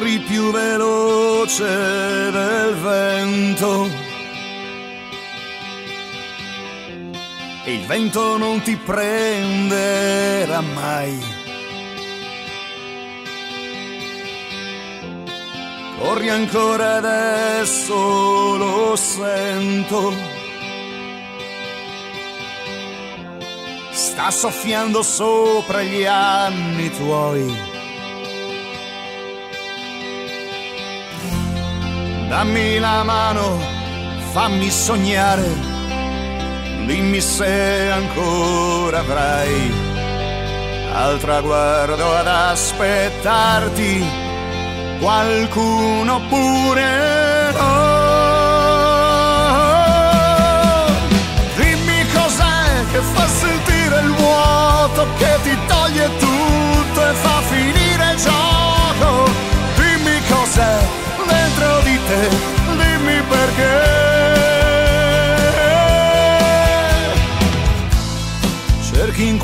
corri più veloce del vento. E il vento non ti prenderà mai. Corri ancora adesso, lo sento. Sta soffiando sopra gli anni tuoi. Dammi la mano, fammi sognare, dimmi se ancora avrai al traguardo ad aspettarti. Qualcuno pure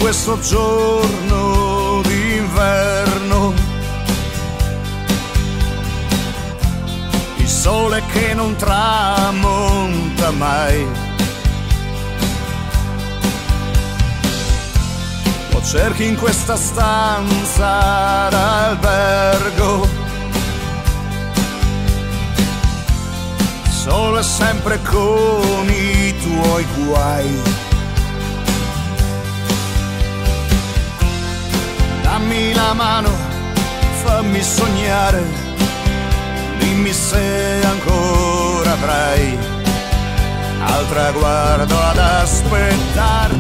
questo giorno d'inverno il sole che non tramonta mai. Lo cerchi in questa stanza d'albergo solo e sempre con i tuoi guai. Mano, fammi sognare, dimmi se ancora avrai al traguardo ad aspettare.